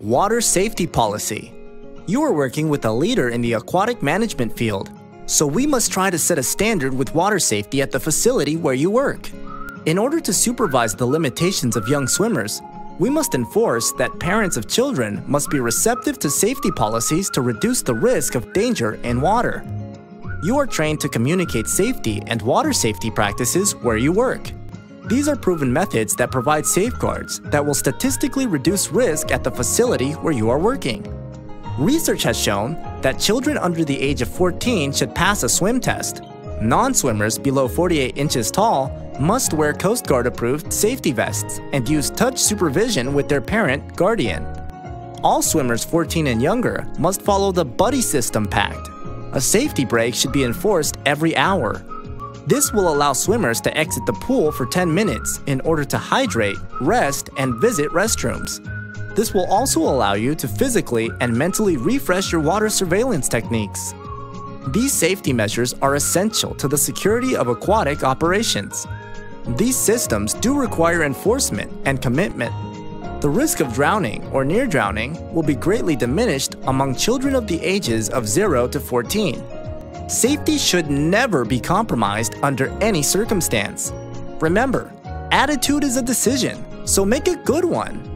Water Safety Policy You are working with a leader in the aquatic management field, so we must try to set a standard with water safety at the facility where you work. In order to supervise the limitations of young swimmers, we must enforce that parents of children must be receptive to safety policies to reduce the risk of danger in water. You are trained to communicate safety and water safety practices where you work. These are proven methods that provide safeguards that will statistically reduce risk at the facility where you are working. Research has shown that children under the age of 14 should pass a swim test. Non-swimmers below 48 inches tall must wear Coast Guard approved safety vests and use touch supervision with their parent guardian. All swimmers 14 and younger must follow the Buddy System Pact. A safety break should be enforced every hour. This will allow swimmers to exit the pool for 10 minutes in order to hydrate, rest, and visit restrooms. This will also allow you to physically and mentally refresh your water surveillance techniques. These safety measures are essential to the security of aquatic operations. These systems do require enforcement and commitment. The risk of drowning or near drowning will be greatly diminished among children of the ages of 0 to 14. Safety should never be compromised under any circumstance. Remember, attitude is a decision, so make a good one.